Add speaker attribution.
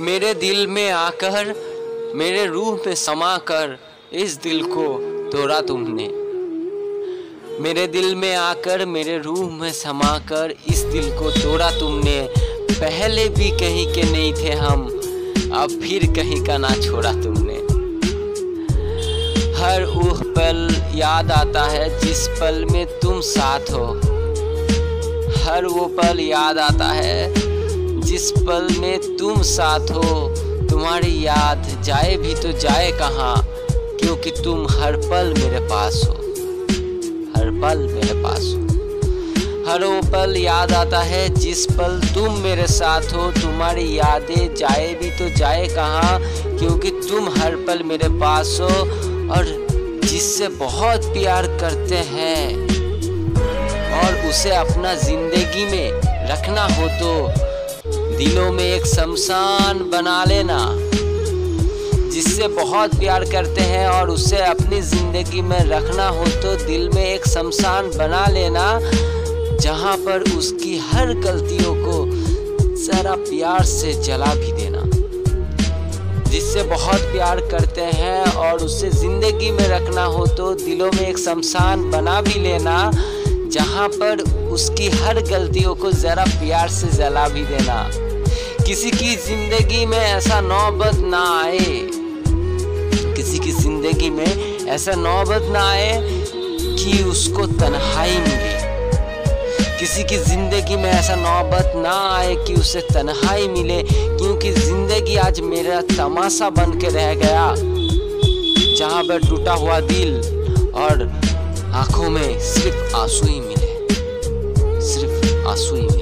Speaker 1: मेरे दिल में आकर, मेरे रूह में समा कर इस दिल को तोड़ा तुमने। मेरे दिल में आकर, मेरे रूह में समा कर इस दिल को तोड़ा तुमने। पहले भी कहीं के नहीं थे हम, अब फिर कहीं का ना छोड़ा तुमने। हर उह पल याद आता है जिस पल में तुम साथ हो। हर वो पल याद आता है जिस पल में तुम साथ हो, तुम्हारी याद जाए भी तो जाए कहाँ, क्योंकि तुम हर पल मेरे पास हो। हर पल मेरे पास हो। हर वो पल याद आता है, जिस पल तुम मेरे साथ हो, तुम्हारी यादें जाए भी तो जाए कहाँ, क्योंकि तुम हर पल मेरे पास हो, और जिससे बहुत प्यार करते हैं। और उसे अपना ज़िंदगी में रखना हो तो दिलों में एक शमशान बना लेना, जिससे बहुत प्यार करते हैं और उसे अपनी ज़िंदगी में रखना हो तो दिल में एक शमशान बना लेना, जहाँ पर उसकी हर गलतियों को ज़रा प्यार से जला भी देना। जिससे बहुत प्यार करते हैं और उसे ज़िंदगी में रखना हो तो दिलों में एक शमशान बना भी लेना जहाँ पर उसकी हर गलतियों को ज़रा प्यार से जला भी देना। किसी की ज़िंदगी में ऐसा नौबत ना आए। किसी की ज़िंदगी में ऐसा नौबत ना आए कि उसको तन्हाई मिले। किसी की ज़िंदगी में ऐसा नौबत ना आए कि उसे तन्हाई मिले, क्योंकि ज़िंदगी आज मेरा तमाशा बन के रह गया। जहाँ पर टूटा हुआ दिल और आँखों में सिर्फ़ आँसू ही मिले सिर्फ़ आँसू ही मिले